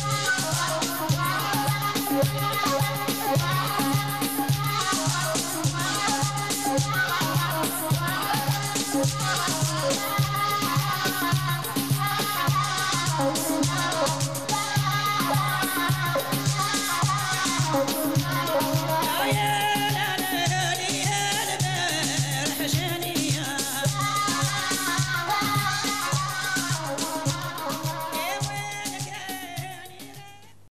Yeah.